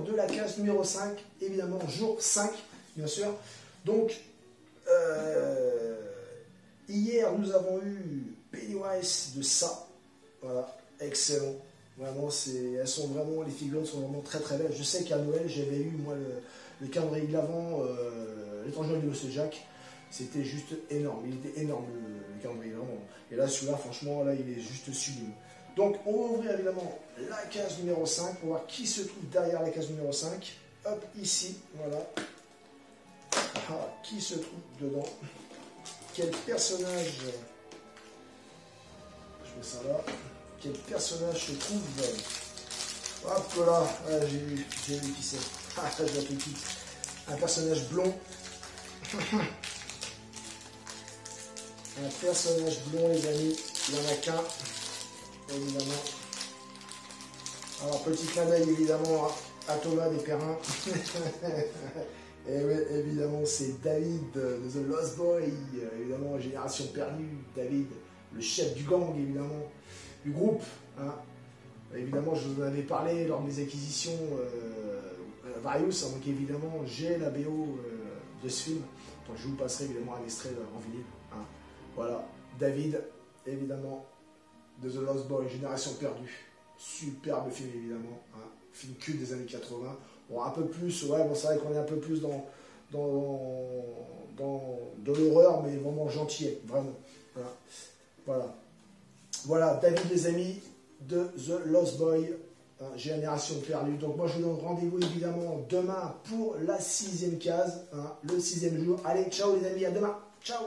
de la case numéro 5, évidemment jour 5 bien sûr. Donc euh, hier nous avons eu Pennywise de ça, voilà, excellent. Vraiment, elles sont vraiment, les figurines sont vraiment très très belles. Je sais qu'à Noël, j'avais eu moi le, le calendrier de l'avant, euh, l'étranger de Monsieur Jacques. C'était juste énorme. Il était énorme le, calendrier de l'avant. Et là, celui-là, franchement, là, il est juste sublime. Donc, on va ouvrir évidemment la case numéro 5 pour voir qui se trouve derrière la case numéro 5. Hop, ici, voilà. Ah, qui se trouve dedans? Quel personnage? Je mets ça là quel personnage se trouve? Hop là, j'ai vu, j'ai vu qui c'est. Ah, je vois. Un personnage blond. Un personnage blond, les amis. Il n'y en a qu'un, évidemment. Alors, petit clin évidemment, à Thomas des Perrins. Et oui, évidemment, c'est David de The Lost Boy, évidemment, Génération Perdue. David, le chef du gang, évidemment du groupe. Hein. Évidemment, je vous en avais parlé lors de mes acquisitions euh, euh Various, hein, donc évidemment, j'ai la BO euh, de ce film. Je vous passerai évidemment un extrait euh, en vinyle. Hein. Voilà, David, évidemment, de The Lost Boy, Génération Perdue. Superbe film, évidemment. Hein. Film culte des années 80. Bon, un peu plus, ouais, bon, c'est vrai qu'on est un peu plus dans, de l'horreur, mais vraiment gentil, vraiment. voilà. Voilà, David les amis de The Lost Boy, hein, Génération perdue. Donc moi je vous donne rendez-vous évidemment demain pour la sixième case, hein, le sixième jour. Allez, ciao les amis, à demain. Ciao